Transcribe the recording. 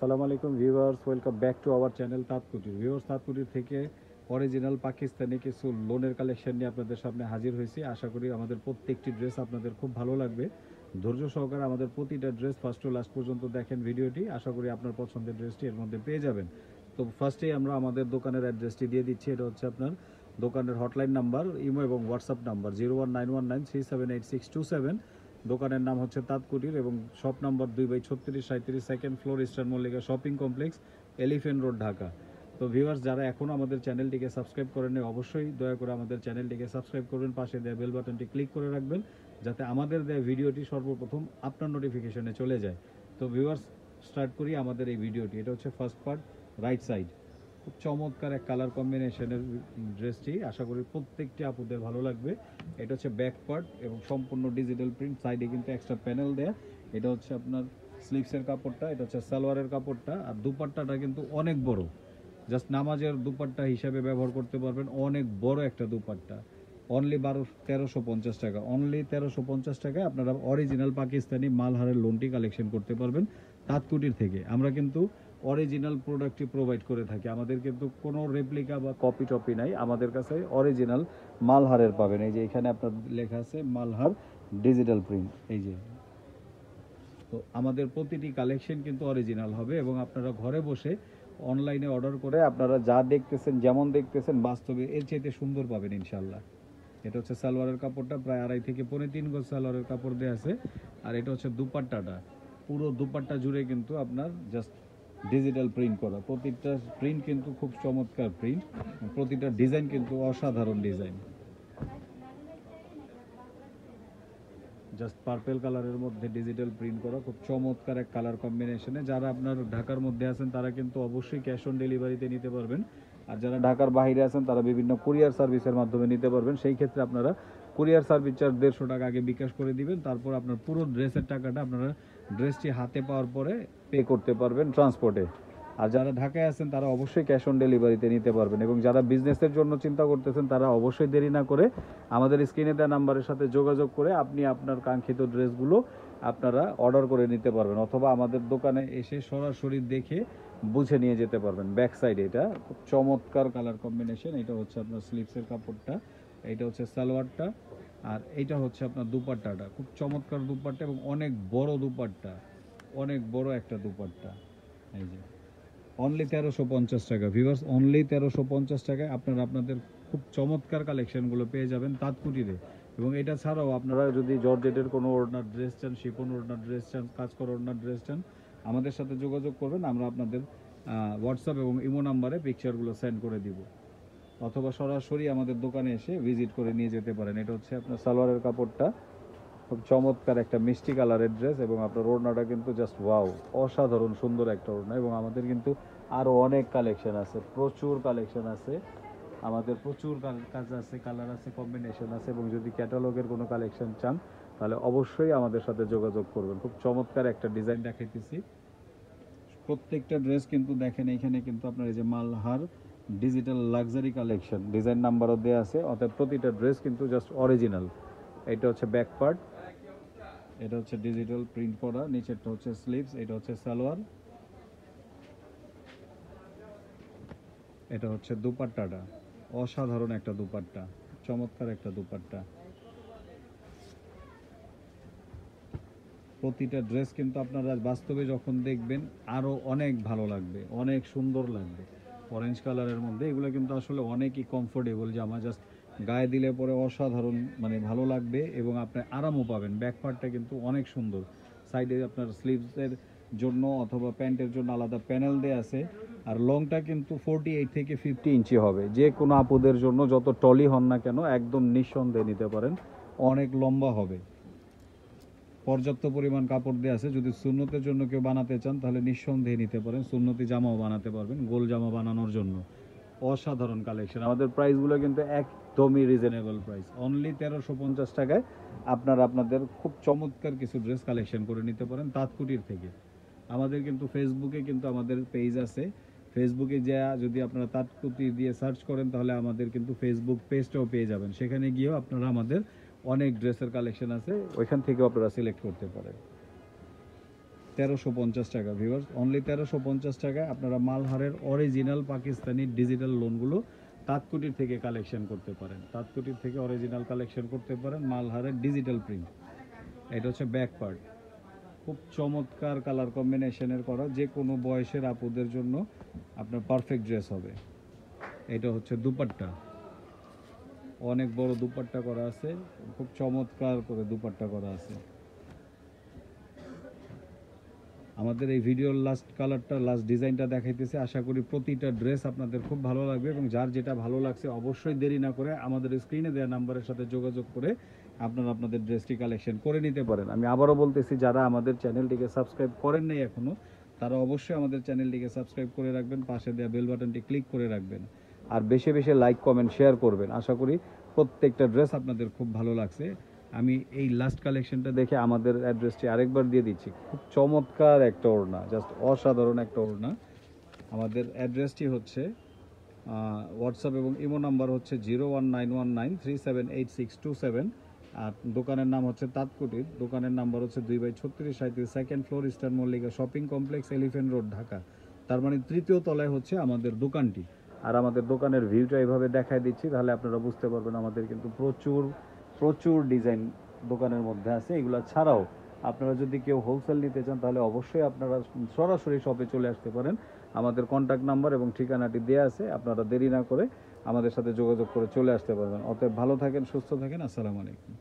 সালাম আলাইকুম viewers welcome back to our channel Tantkutir viewers Tantkutir থেকে অরিজিনাল পাকিস্তানি কিছু লোনের কালেকশন নিয়ে আপনাদের সামনে হাজির হয়েছি। আশা করি আমাদের প্রত্যেকটি ড্রেস আপনাদের খুব ভালো লাগবে। ধৈর্য সহকারে আমাদের প্রতিটা ড্রেস ফার্স্ট টু লাস্ট পর্যন্ত দেখেন ভিডিওটি। আশা করি আপনার পছন্দের ড্রেসটি এর মধ্যে পেয়ে যাবেন। তো ফার্স্টেই আমরা আমাদের দোকানের অ্যাড্রেসটি দিয়ে দিচ্ছি। এটা হচ্ছে আপনার দোকানের হটলাইন নাম্বার ইমো এবং WhatsApp number zero one nine one nine three seven eight six two seven দোকানের নাম হচ্ছে তাঁতকুটির এবং শপ নাম্বার দুই বাই ছত্রিশ সাঁত্রিশ second floor Eastern Mallika shopping complex, Elephant Road, Dhaka. তো ভিউয়ার্স, যারা এখনও আমাদের চ্যানেলটিকে সাবস্ক্রাইব করেন অবশ্যই দয়া করে আমাদের চ্যানেলটিকে সাবস্ক্রাইব করবেন পাশে দেওয়া বেল বাটনটি ক্লিক করে রাখবেন, যাতে আমাদের দেওয়া ভিডিওটি সর্বপ্রথম আপনার নোটিফিকেশনে চলে যায়। তো ভিউয়ার্স স্টার্ট করি আমাদের এই ভিডিওটি। এটা হচ্ছে ফার্স্ট পার্ট রাইট সাইড খুব চমৎকার এক কালার কম্বিনেশনের ড্রেসটি আশা করি প্রত্যেকটি আপুদের ভালো লাগবে। এটা হচ্ছে ব্যাক পার্ট এবং সম্পূর্ণ ডিজিটাল প্রিন্ট সাইডে কিন্তু এক্সট্রা প্যানেল দেয়া। এটা হচ্ছে আপনার স্লিভসের কাপড়টা, এটা হচ্ছে সালোয়ারের কাপড়টা। আর দুপাট্টাটা কিন্তু অনেক বড়। জাস্ট নামাজের দুপাট্টা হিসাবে ব্যবহার করতে পারবেন। অনেক বড় একটা দুপাট্টা। অনলি বারো, তেরোশো পঞ্চাশ টাকা। অনলি তেরোশো পঞ্চাশ টাকায় আপনারা অরিজিনাল পাকিস্তানি মালহারের লোনটি কালেকশন করতে পারবেন তাঁতকুটির থেকে। আমরা কিন্তু অরিজিনাল প্রোডাক্টটি প্রোভাইড করে থাকি। আমাদের কিন্তু কোনো রেপ্লিকা বা কপি টপি নাই। আমাদের কাছে অরিজিনাল মালহারের পাবেন। এই যে এখানে আপনার লেখা আছে মালহার ডিজিটাল প্রিন্ট এই যে। তো আমাদের প্রতিটি কালেকশন কিন্তু অরিজিনাল হবে এবং আপনারা ঘরে বসে অনলাইনে অর্ডার করে আপনারা যা দেখতেছেন, যেমন দেখতেছেন, বাস্তবে এর চাইতে সুন্দর পাবেন ইনশাল্লাহ এটা হচ্ছে সালোয়ারের কাপড়টা, প্রায় আড়াই থেকে পৌনে তিন গজ সালোয়ারের কাপড় দেওয়া আছে। আর এটা হচ্ছে দুপাট্টাটা। পুরো দুপাট্টা জুড়ে কিন্তু আপনার জাস্ট ডিজিটাল প্রিন্ট করা। প্রতিটা প্রিন্ট কিন্তু খুব চমৎকার প্রিন্ট প্রতিটা ডিজাইন কিন্তু অসাধারণ ডিজাইন জাস্ট পার্পেল কালারের মধ্যে ডিজিটাল প্রিন্ট করা, খুব চমৎকার এক কালার কম্বিনেশনে যারা আপনার ঢাকার মধ্যে আছেন, তারা কিন্তু অবশ্যই ক্যাশ অন ডেলিভারিতে নিতে পারবেন। আর যারা ঢাকার বাইরে আছেন, তারা বিভিন্ন কুরিয়ার সার্ভিসের মাধ্যমে নিতে পারবেন। সেই ক্ষেত্রে আপনারা কুরিয়ার সার্ভিস চার্জ দেড়শো টাকা আগে বিকাশ করে দিবেন। তারপর আপনার পুরো ড্রেসের টাকাটা আপনারা ড্রেসটি হাতে পাওয়ার পরে পে করতে পারবেন ট্রান্সপোর্টে। আর যারা ঢাকায় আছেন, তারা অবশ্যই ক্যাশ অন ডেলিভারিতে নিতে পারবেন এবং যারা বিজনেসের জন্য চিন্তা করতেছেন, তারা অবশ্যই দেরি না করে আমাদের স্ক্রিনে দেওয়া নাম্বারের সাথে যোগাযোগ করে আপনি আপনার কাঙ্ক্ষিত ড্রেসগুলো আপনারা অর্ডার করে নিতে পারবেন অথবা আমাদের দোকানে এসে সরাসরি দেখে বুঝে নিয়ে যেতে পারবেন। ব্যাক সাইডে এটা খুব চমৎকার কালার কম্বিনেশন এটা হচ্ছে আপনার স্লিভসের কাপড়টা, এটা হচ্ছে সালোয়ারটা আর এইটা হচ্ছে আপনার দুপাট্টাটা। খুব চমৎকার দুপাট্টা এবং অনেক বড় দুপাট্টা, অনেক বড় একটা দুপাট্টা। এই যে। অনলি তেরোশো পঞ্চাশ টাকা। ভিভার্স অনলি তেরোশো পঞ্চাশ টাকায় আপনারা আপনাদের খুব চমৎকার কালেকশনগুলো পেয়ে যাবেন তাঁতকুটিরে এবং এটা ছাড়াও আপনারা যদি জর্জেটের কোনো ওড়নার ড্রেস চান শিপন ওড়নার ড্রেস চান কাজ করা ওড়নার ড্রেস চান, আমাদের সাথে যোগাযোগ করবেন, আমরা আপনাদের হোয়াটসঅ্যাপ এবং ইমো নাম্বারে পিকচারগুলো সেন্ড করে দিব। অথবা সরাসরি আমাদের দোকানে এসে ভিজিট করে নিয়ে যেতে পারেন। এটা হচ্ছে আপনার সালোয়ারের কাপড়টা। খুব চমৎকার একটা মিষ্টি কালারের ড্রেস এবং আপনার ওড়নাটা কিন্তু জাস্ট ওয়াও অসাধারণ, সুন্দর একটা ওড়না এবং আমাদের কিন্তু আরও অনেক কালেকশন আছে, প্রচুর কালেকশন আছে। আমাদের প্রচুর কাজ আছে কালার আছে কম্বিনেশন আছে এবং যদি ক্যাটালগের কোনো কালেকশন চান, তাহলে অবশ্যই আমাদের সাথে যোগাযোগ করবেন। খুব চমৎকার একটা ডিজাইন দেখাইতেছি। প্রত্যেকটা ড্রেস কিন্তু দেখেন, এখানে কিন্তু আপনার এই যে Malhar digital luxury collection design নাম্বারও দেওয়া আছে অর্থাৎ প্রতিটা ড্রেস কিন্তু জাস্ট অরিজিনাল এটা হচ্ছে ব্যাক পার্ট এটা হচ্ছে ডিজিটাল প্রিন্ট করা, নিচেরটা হচ্ছে স্লিভস এটা হচ্ছে সালোয়ার। এটা হচ্ছে দুপাট্টাটা, অসাধারণ একটা দুপাট্টা, চমৎকার একটা দুপাট্টা। প্রতিটা ড্রেস কিন্তু আপনারা বাস্তবে যখন দেখবেন, আরও অনেক ভালো লাগবে, অনেক সুন্দর লাগবে। অরেঞ্জ কালারের মধ্যে এগুলো কিন্তু আসলে অনেকই কমফোর্টেবল জামা জাস্ট গায়ে দিলে পরে অসাধারণ মানে ভালো লাগবে এবং আপনি আরামও পাবেন। ব্যাক পার্টটা কিন্তু অনেক সুন্দর। সাইডে আপনার স্লিভসের জন্য অথবা প্যান্টের জন্য আলাদা প্যানেল দেওয়া আছে। আর লংটা কিন্তু ফোরটি এইট থেকে ফিফটি ইঞ্চি হবে। যে কোনো আপুদের জন্য যত টলি হন না কেন একদম নিঃসন্দেহে নিতে পারেন। অনেক লম্বা হবে। পর্যাপ্ত পরিমাণ কাপড় দেওয়া আছে। যদি সুন্নতের জন্য কেউ বানাতে চান, তাহলে নিঃসন্দেহে নিতে পারেন। সুন্নতি জামাও বানাতে পারবেন, গোল জামা বানানোর জন্য। অসাধারণ কালেকশন আমাদের প্রাইসগুলো কিন্তু একদমই রিজনেবল প্রাইস অনলি তেরোশো পঞ্চাশ টাকায় আপনারা আপনাদের খুব চমৎকার কিছু ড্রেস কালেকশন করে নিতে পারেন তাঁতকুটির থেকে। আমাদের কিন্তু ফেসবুকে কিন্তু আমাদের পেজ আছে। ফেসবুকে যা যদি আপনারা তাঁতকুটি দিয়ে সার্চ করেন, তাহলে আমাদের কিন্তু ফেসবুক পেজটাও পেয়ে যাবেন। সেখানে গিয়েও আপনারা আমাদের অনেক ড্রেসের কালেকশন আছে। ওইখান থেকেও আপনারা সিলেক্ট করতে পারেন। তেরোশো পঞ্চাশ টাকা ভিউয়ার্স অনলি তেরোশো পঞ্চাশ টাকায় আপনারা মালহারের অরিজিনাল পাকিস্তানি ডিজিটাল লোনগুলো তাঁতকুটির থেকে কালেকশন করতে পারেন। তাঁতকুটির থেকে অরিজিনাল কালেকশন করতে পারেন, মালহারের ডিজিটাল প্রিন্ট এটা হচ্ছে ব্যাক পার্ট খুব চমৎকার কালার কম্বিনেশনের করা, যে কোনো বয়সের আপুদের জন্য আপনার পারফেক্ট ড্রেস হবে। এটা হচ্ছে দুপাট্টা। অনেক বড় দুপাট্টা করা আছে, খুব চমৎকার করে দুপাট্টা করা আছে। আমাদের এই ভিডিওর লাস্ট কালারটা লাস্ট ডিজাইনটা দেখাইতেছে। আশা করি প্রতিটা ড্রেস আপনাদের খুব ভালো লাগবে এবং যার যেটা ভালো লাগছে অবশ্যই দেরি না করে আমাদের স্ক্রিনে দেওয়া নাম্বারের সাথে যোগাযোগ করে আপনারা আপনাদের ড্রেসটি কালেকশন করে নিতে পারেন। আমি আবারও বলতেছি, যারা আমাদের চ্যানেলটিকে সাবস্ক্রাইব করেন নাই এখনও, তারা অবশ্যই আমাদের চ্যানেলটিকে সাবস্ক্রাইব করে রাখবেন, পাশে দেওয়া বেল বাটনটি ক্লিক করে রাখবেন। আর বেশি বেশি লাইক কমেন্ট শেয়ার করবেন। আশা করি প্রত্যেকটা ড্রেস আপনাদের খুব ভালো লাগছে। আমি এই লাস্ট কালেকশনটা দেখে আমাদের অ্যাড্রেসটি আরেকবার দিয়ে দিচ্ছি। খুব চমৎকার একটা ওড়না জাস্ট অসাধারণ একটা ওড়না। আমাদের অ্যাড্রেসটি হচ্ছে হোয়াটসঅ্যাপ এবং ইমো নাম্বার হচ্ছে zero one nine one nine three seven eight six two seven আর দোকানের নাম হচ্ছে তাঁতকুটির, দোকানের নাম্বার হচ্ছে দুই বাই ছত্রিশ সাঁত্রিশ second floor Eastern Mallika shopping complex Elephant Road Dhaka. তার মানে তৃতীয় তলায় হচ্ছে আমাদের দোকানটি। আর আমাদের দোকানের ভিউটা এইভাবে দেখায় দিচ্ছি, তাহলে আপনারা বুঝতে পারবেন আমাদের কিন্তু প্রচুর প্রচুর ডিজাইন দোকানের মধ্যে আছে, এগুলো ছাড়াও আপনারা যদি কেউ হোলসেল নিতে চান, তাহলে অবশ্যই আপনারা সরাসরি শপে চলে আসতে পারেন। আমাদের কন্ট্যাক্ট নাম্বার এবং ঠিকানাটি দেওয়া আছে, আপনারা দেরি না করে আমাদের সাথে যোগাযোগ করে চলে আসতে পারবেন। অতএব ভালো থাকেন, সুস্থ থাকেন, আসসালামু আলাইকুম।